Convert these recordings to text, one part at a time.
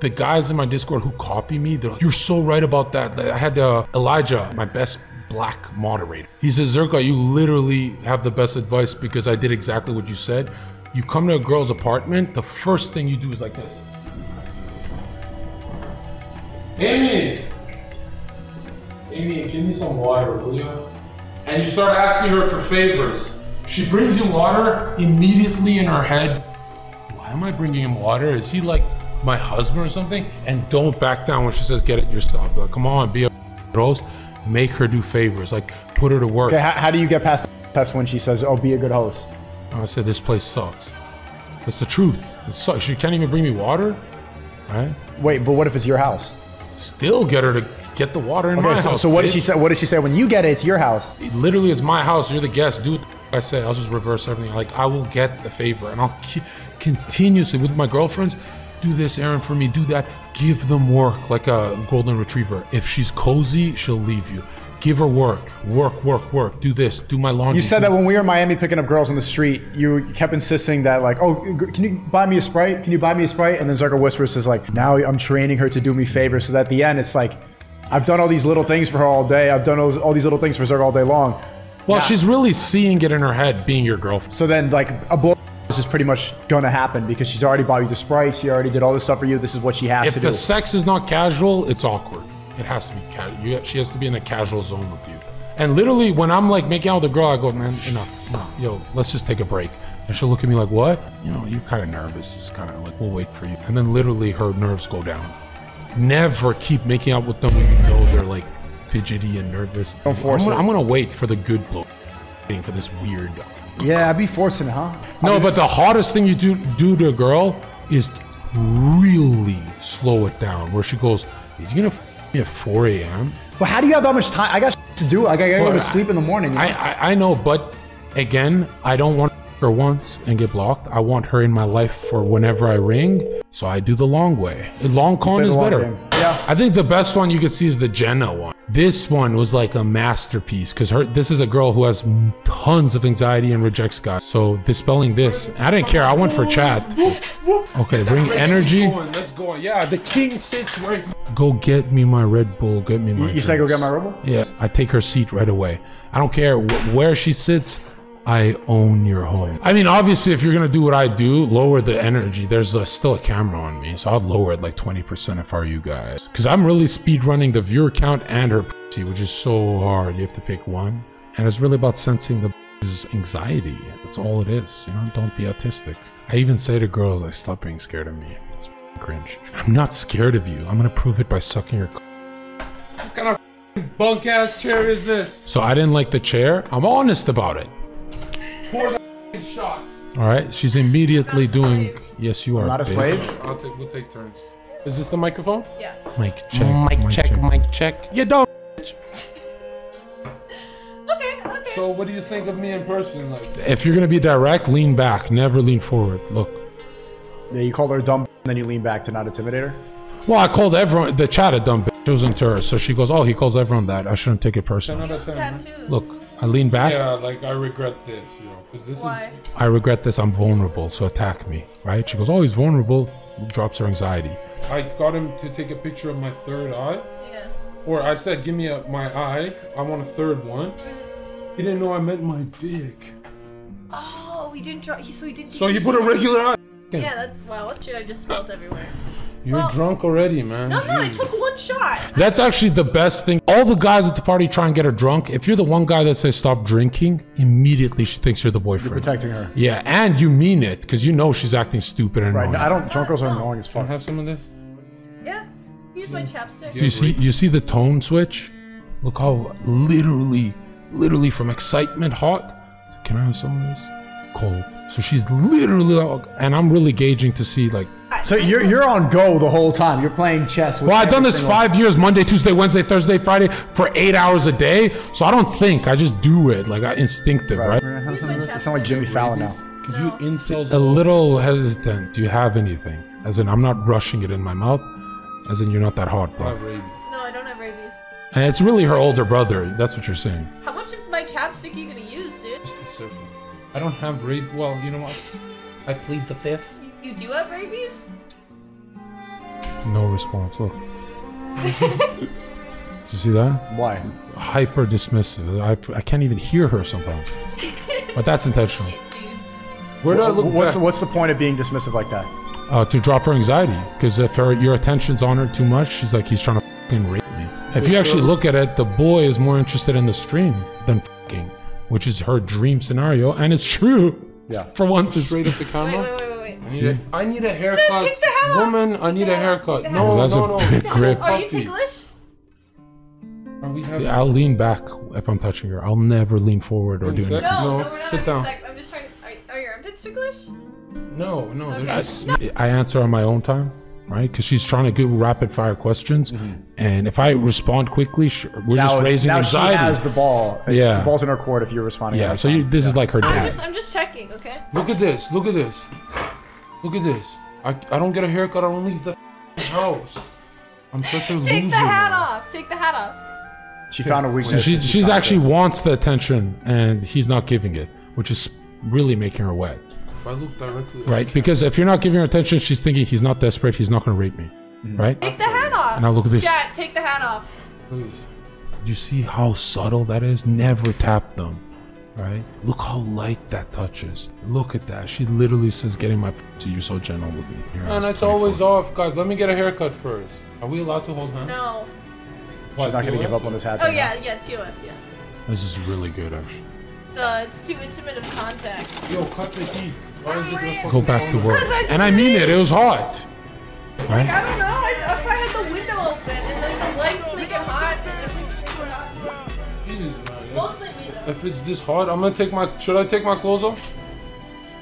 the guys in my Discord who copy me, they're like, "You're so right about that." I had uh, Elijah, my best black moderator. He says, "Zherka, you literally have the best advice because I did exactly what you said. You come to a girl's apartment, the first thing you do is like this." Amy, Amy, give me some water, will you? And you start asking her for favors. She brings you water immediately in her head. Why am I bringing him water? Is he like my husband or something? And don't back down when she says, get it yourself. Like, come on, be a host. Make her do favors. Like, put her to work. Okay, how, how do you get past the test when she says, "Oh, be a good host"? I said, this place sucks. That's the truth. It sucks. She can't even bring me water, right? Wait, but what if it's your house? Still get her to get the water in my so, house. so what did she say? What did she say when you get it? It's your house. It literally it's my house. You're the guest. Do what I say. I'll just reverse everything. Like I will get the favor, and I'll continuously with my girlfriends. Do this errand for me. Do that. Give them work like a golden retriever. If she's cozy, she'll leave you. Give her work. Work, work, work. Do this. Do my laundry. You said that when we were in Miami picking up girls on the street, you kept insisting that like, oh, can you buy me a sprite? Can you buy me a sprite? And then Zherka whispers is like, now I'm training her to do me favors, so that at the end it's like, I've done all these little things for her all day. I've done all, these little things for Zherka all day long. Well, she's really seeing it in her head, being your girlfriend. So then like a blow this is pretty much gonna happen because she's already bought you the sprite. She already did all this stuff for you. This is what she has If to the sex is not casual, it's awkward. It has to be casual. She has to be in a casual zone with you. And literally, when I'm like making out with a girl, I go, man, enough, no, yo, let's just take a break. And she'll look at me like, what? You know, you're kind of nervous. It's kind of like, we'll wait for you. And then literally, her nerves go down. Never keep making out with them when you know they're like fidgety and nervous. Don't force I'm gonna, it. I'm gonna wait for the good blow, for this weird. yeah, I'd be forcing it, huh? No, but the hardest thing you do do to a girl is really slow it down. Where she goes, "Is he gonna f- me at 4 a.m.?" But how do you have that much time? I got to do. Like, I gotta go to sleep in the morning. you know? I, I I know, but again, I don't want her once and get blocked. I want her in my life for whenever I ring. So I do the long way. Long con is better. game. Yeah. I think the best one you could see is the Jenna one. This one was like a masterpiece because her. This is a girl who has tons of anxiety and rejects guys. So dispelling this, I didn't care. I went for chat. Okay, bring energy. Let's go. Yeah, the king sits right. Go get me my Red Bull. Get me my. you say go get my rebel? Yeah, I take her seat right away. I don't care wh- where she sits. I own your home. I mean, obviously, if you're gonna do what I do, lower the energy. There's uh still a camera on me, so I'd lower it like 20% if I were you guys. Because I'm really speed running the viewer count and her pussy, which is so hard. You have to pick one, and it's really about sensing the anxiety. That's all it is. You know, don't be autistic. I even say to girls, "I stop being scared of me." It's cringe. I'm not scared of you. I'm gonna prove it by sucking your. What kind of bunk ass chair is this? So I didn't like the chair. I'm honest about it. Pour the shots. All right, she's immediately doing. Yes, you are. Not a bitch. slave? I'll take. We'll take turns. Is this the microphone? Yeah. Mic check. Mic check. Mic check. You don't. Okay, okay. So, what do you think of me in person? Like, If you're gonna be direct, lean back. Never lean forward. Look. Yeah, you called her a dumb, and then you lean back to not intimidate her. Well, I called everyone. The chat a dumb bitch. It wasn't to her. So she goes, "Oh, he calls everyone that. I shouldn't take it personally." ten out of ten. right? Tattoos. Look, I lean back. Yeah, like I regret this, yo, because this Why? I regret this. I'm vulnerable. So attack me. Right? She goes, "Oh, he's vulnerable." Drops her anxiety. I got him to take a picture of my third eye, Yeah. or I said, "Give me a, my eye. I want a third one." Mm. He didn't know I meant my dick, Oh, we didn't draw. So he didn't. so he put a regular eye. Yeah, that's wow. What shit I just spilled everywhere. You're Well- drunk already, man. No, no, I took one shot. That's actually the best thing. All the guys at the party try and get her drunk. If you're the one guy that says stop drinking, immediately she thinks you're the boyfriend. You're Protecting her. Yeah, and you mean it because you know she's acting stupid and Right. annoying. I don't. Drunk girls are annoying as fuck. Have some of this. Yeah. Use my chapstick. Do you see? You see the tone switch? Look how literally, literally from excitement hot. Can I have some of this? Cold. So she's literally, like- and I'm really gauging to see like. So you're you're on go the whole time. You're playing chess. With Well, I've done this single- five years: Monday, Tuesday, Wednesday, Thursday, Friday, for eight hours a day. So I don't think. I just do it like I instinctive, right? We're gonna have Use some my of this? It sounds like. Jimmy Fallon now. Because you incels. A little hesitant. Do you have anything? As in, I'm not rushing it in my mouth. As in, you're not that hot, bro. have rabies. No, I don't have rabies. And it's really her older brother. That's what you're saying. How much of my chapstick are you gonna use, dude? Just the surface. I don't have rabies. Well, you know what? I plead the fifth. You, you do have rabies? No response. Look. Did you see that? Why? Hyper dismissive. I, I can't even hear her sometimes. But that's intentional. Dude. Where do I look What's back? what's the point of being dismissive like that? Uh, to drop her anxiety. Because if her, your attention's on her too much, she's like, he's trying to fucking rape me. If you actually look at it, the boy is more interested in the stream than fucking, which is her dream scenario. And it's true. Yeah. For once, it's Straight up the Wait, camera. I need, a, I need a haircut. take the hat off. Woman, I need a Take the hat off. haircut. No, hat off. That's no, a no. big grip. Are you ticklish? Are we having See, I'll lean back if I'm touching her. I'll never lean forward or do anything. No, No, no, we're not sit down. sex. I'm just trying to. Are, are your armpits ticklish? No, no, they're Okay. just. I answer on my own time, right? Because she's trying to get rapid fire questions, mm-hmm. and if I respond quickly, sh- we're just raising now anxiety. she has the ball. It's- Yeah. The ball's in her court if you're responding. yeah, so you, time. this is like her I'm just, I'm just checking. Okay. Look at this. Look at this. Look at this. I, I don't get a haircut. I don't leave the house. I'm such a loser. Take the hat now. off. Take the hat off. She found a So weakness. she's and she's actually it. wants the attention, and he's not giving it, which is really making her wet, If I look directly, right? Because if you're not giving her attention, she's thinking he's not desperate, he's not going to rape me, mm. right? Take the hat off. Now look at this. Chat, take the hat off. please. You see how subtle that is? Never tap them. Right? Look how light that touches. Look at that. She literally says, getting my pussy, you're so gentle with me. Your And it's 24. always off, guys. Let me get a haircut first. Are we allowed to hold hands? No. She's not going to give up on this hat. Oh thing, yeah, yeah. TOS. Yeah. This is really good, actually. It's, uh, it's too intimate of contact. Yo, cut the heat. Why is it the Go back to work. I And I mean it, it was hot. Like, Right? I don't know. I, that's why I had the window open and like the lights make it hot. Jeez, man. Mostly. If, if it's this hot, I'm gonna take my. Should I take my clothes off?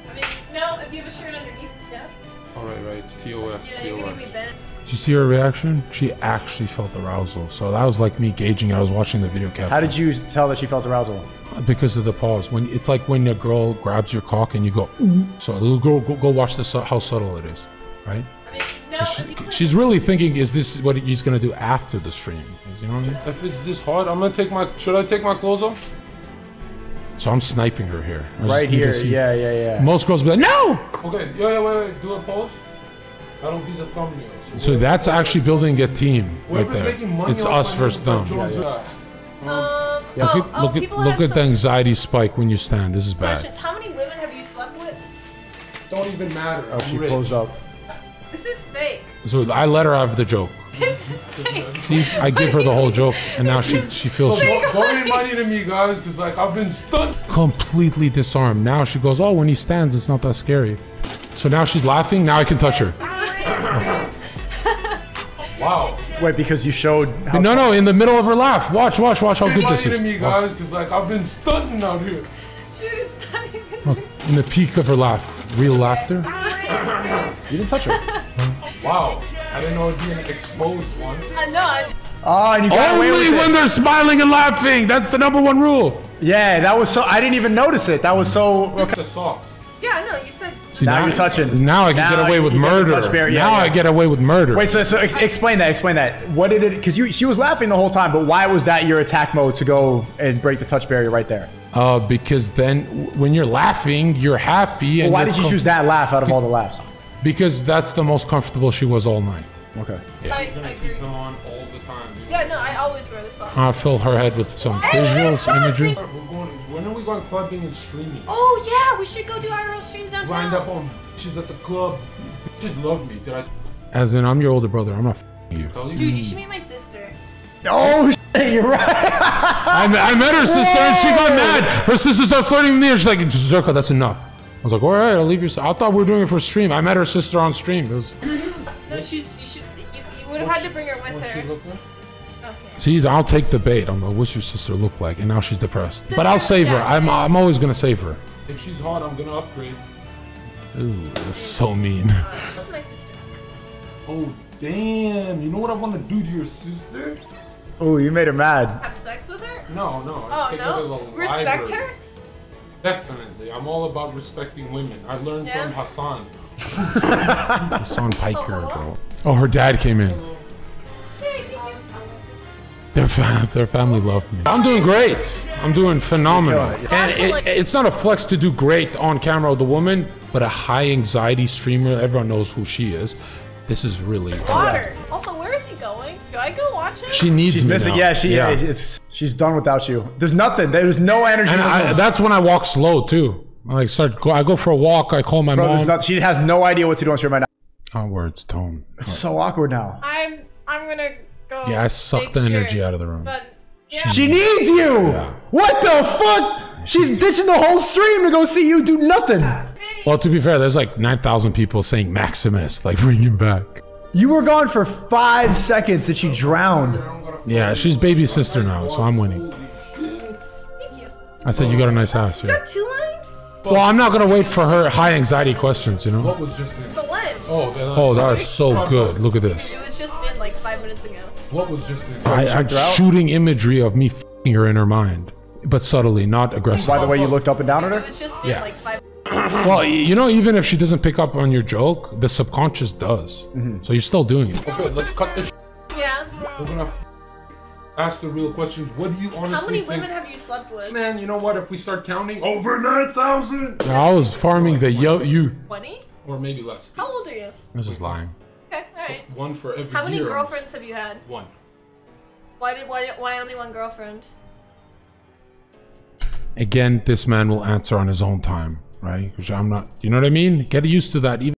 I mean, no, if you have a shirt underneath, yeah. All right, right. It's TOS. Yeah, you're gonna be TOS. Did you see her reaction? She actually felt arousal. So that was like me gauging. I was watching the video capture. How did you tell that she felt arousal? Because of the pause. When it's like when a girl grabs your cock and you go. So little girl, go, go watch this. How subtle it is, right? I mean, no. She- she's really thinking, is this what he's gonna do after the stream? You know what I mean? If it's this hot, I'm gonna take my. Should I take my clothes off? So I'm sniping her here. I Right here. Yeah, yeah, yeah. Most girls be like, no. Okay. Yeah, yeah. Wait, wait. Do a pose. That'll be the thumbnail. So that's actually building a team right there. money It's us versus them. like Jones. Um, Look oh, at oh, look at look at the anxiety spike when you stand. This is bad. questions. How many women have you slept with? Don't even matter. Oh, I'm she rich. closed up. This is fake. So I let her have the joke. This is fake. See, I give her the whole joke, and now she she feels So don't, don't need money to me, guys, because like I've been stunned. completely disarmed. Now she goes, oh, when he stands, it's not that scary. So now she's laughing. Now I can touch her. Wow. Wait, because you showed how No, no, in the middle of her laugh. Watch, watch, watch how Don't good need this money to me, is. guys, because like I've been stunting out here. Dude, it's not even. Look, in the peak of her laugh, real laughter. you didn't touch her. Wow. I didn't know it'd be an exposed one. Uh, no, I, Oh, and you got away Only with when it. they're smiling and laughing. That's the number one rule. Yeah, that was so. I didn't even notice it. That was so. It's the socks. yeah, no, you said. See, Now you're touching. Now I can Now get away with you get the murder. touch. Yeah, now yeah. I get away with murder. Wait, so so ex- explain that. Explain that. What did it? Because you she was laughing the whole time, but why was that your attack mode to go and break the touch barrier right there? Uh, because then when you're laughing, you're happy. And Why you're did you choose that laugh out of all the laughs? Because that's the most comfortable she was all night. Okay. I, I You're gonna agree. on all the time. Yeah, no, I always wear this song. I fill her head with some Hey, visuals, stop imagery. We're going. When are we going clubbing and streaming? Oh yeah, we should go do IRL streams downtown. Grind up on bitches at the club. Bitches love me. Did I As in, I'm your older brother. I'm not f***ing you. tell you? Dude, you should meet my sister. Oh, shit, you're right. I, I met her sister and she got mad. Her sister started flirting with me and she's like, Zherka, that's enough. I was like, all right, I'll leave you. I thought we were doing it for stream. I met her sister on stream. It was, No, she's. You should. You, you would have had to bring her with What's she her. look like? Okay. see, I'll take the bait. I'm like, what's your sister look like? And now she's depressed. But I'll save her. yeah. I'm, I'm always gonna save her. If she's hot, I'm gonna upgrade. Ooh, that's so mean. That's my sister. Oh damn! You know what I want to do to your sister? Oh, you made her mad. Have sex with her? No, no. Oh take her to no. the Respect library. her? Definitely. I'm all about respecting women. I learned Yeah? from Hasan. Son Piker, hello? bro. Oh, her dad came in. Hey, thank you. Their, fam- their family love me. I'm doing great. I'm doing phenomenal. You're killing it. And it, it's not a flex to do great on camera with a woman, but a high anxiety streamer. Everyone knows who she is. This is really Water. Cool. Also, where is he going? Do I go watch him? She needs She's me missing. now. Yeah, she. It's, she's done without you. There's nothing. There's no energy. And I, that's when I walk slow too. I like start. Go, I go for a walk. I call my Bro, there's mom. not, she has no idea what to do on stream right now. oh, words, tone. It's so awkward now. I'm I'm gonna go. Yeah, I suck make the sure, energy out of the room. But yeah, She needs you. What the fuck? She's ditching the whole stream to go see you do nothing. Well, to be fair, there's like nine thousand people saying Maximus, like bring him back. You were gone for five seconds and she drowned. Yeah, she's baby sister now, so I'm winning. thank you. I said you got a nice ass. Yeah. Got two limes? Well, I'm not gonna wait for her high anxiety questions. You know. What was just in? The lens. Oh, then Oh, that is so good. Look at this. It was just in like five minutes ago. What was just in? I, I'm shooting imagery of me f***ing her in her mind, but subtly, not aggressively. By the way, you looked up and down at her. It her. was just in Yeah. like five. Well, you know, even if she doesn't pick up on your joke, the subconscious does. Mm-hmm. So you're still doing it. Oh, okay, let's cut this. Yeah. We're gonna ask the real questions. What do you honestly How many think? women have you slept with? Man, you know what? If we start counting, over nine thousand, I was farming the yo- youth. Twenty? or maybe less. How old are you? I was just lying. Okay, alright. One for every. How many year. girlfriends have you had? One. Why did why why only one girlfriend? Again, this man will answer on his own time, right? 'Cause I'm not. You know what I mean? Get used to that. Even